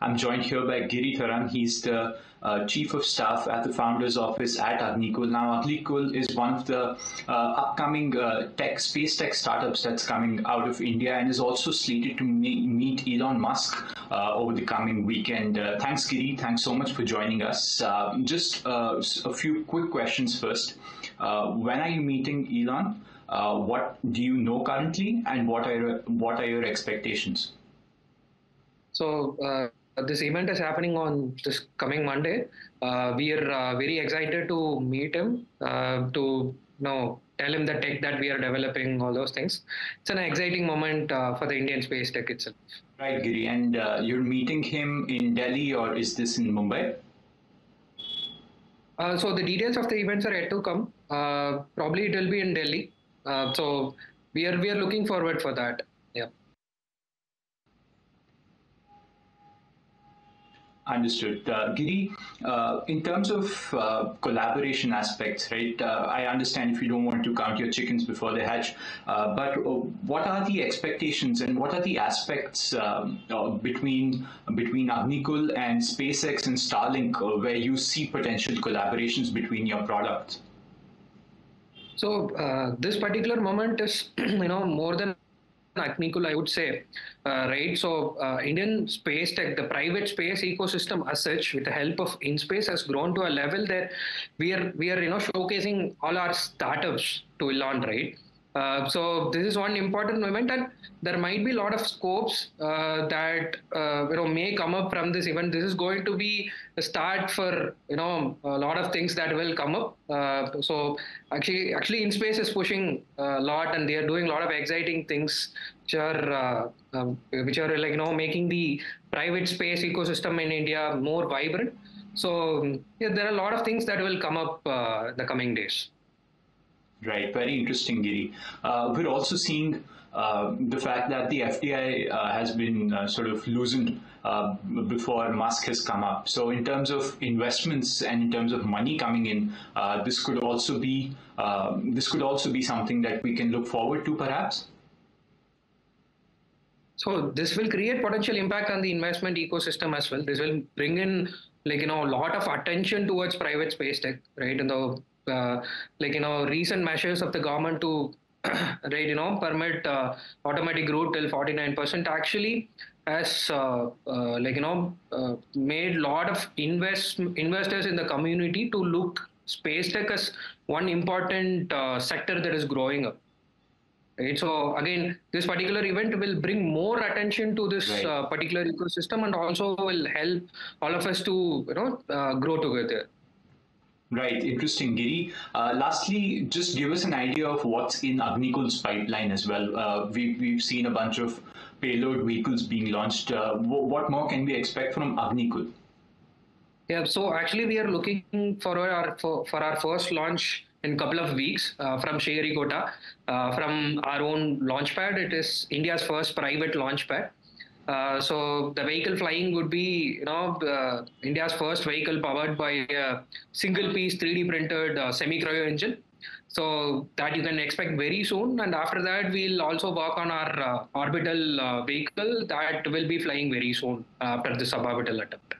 I'm joined here by Giri Tharan. He's the uh, Chief of Staff at the Founder's Office at Agnikul. Now, Agnikul is one of the uh, upcoming uh, tech, space tech startups that's coming out of India and is also slated to meet Elon Musk uh, over the coming weekend. Uh, thanks, Giri. Thanks so much for joining us. Uh, just a few quick questions first. when are you meeting Elon? what do you know currently, and what are what are your expectations? So this event is happening on this coming Monday. Uh, we are uh, very excited to meet him, uh, to you know, tell him the tech that we are developing, all those things. It's an exciting moment uh, for the Indian space tech itself. Right, Giri. And uh, you're meeting him in Delhi or is this in Mumbai? Uh, so the details of the events are yet to come. probably it will be in Delhi. so we are we are looking forward for that. Yeah. Understood. Uh, Giri, uh, in terms of uh, collaboration aspects, right, uh, I understand if you don't want to count your chickens before they hatch, uh, but uh, what are the expectations and what are the aspects um, between between Agnikul and SpaceX and Starlink where you see potential collaborations between your products? So this particular moment is, you know, more than I would say, uh, right? So uh, Indian space tech, the private space ecosystem as such, with the help of InSpace, has grown to a level that we are we are you know showcasing all our startups to Elon, right? Uh, so this is one important moment, and there might be a lot of scopes uh, that uh, you know may come up from this event. This is going to be a start for you know a lot of things that will come up. Uh, so actually, actually, InSpace is pushing a lot, and they are doing a lot of exciting things, which are uh, um, which are like you know making the private space ecosystem in India more vibrant. So yeah, there are a lot of things that will come up the coming days. Right, very interesting, Giri. Uh, we're also seeing uh, the fact that the FDI uh, has been uh, sort of loosened uh, before Musk has come up. So, in terms of investments and in terms of money coming in, uh, this could also be this could also be something that we can look forward to, perhaps. So, this will create potential impact on the investment ecosystem as well. This will bring in like you know a lot of attention towards private space tech, right? In the like you know recent measures of the government to right you know permit uh, automatic route till 49% actually has uh, uh, like you know uh, made a lot of invest investors in the community to look space tech as one important uh, sector that is growing up. Right? So again this particular event will bring more attention to this right. uh, particular ecosystem and also will help all of us to you know uh, grow together Right, interesting, Giri. Uh, lastly, just give us an idea of what's in Agnikul's pipeline as well. Uh, we've, we've seen a bunch of payload vehicles being launched. Uh, what more can we expect from Agnikul? Yeah, so actually we are looking for our for, for our first launch in a couple of weeks uh, from Sriharikota, uh, from our own launch pad. It is India's first private launch pad. Uh, so the vehicle flying would be, you know, uh, India's first vehicle powered by a single-piece 3D printed uh, semi-cryo engine. So that you can expect very soon. And after that, we'll also work on our uh, orbital uh, vehicle that will be flying very soon after the suborbital attempt.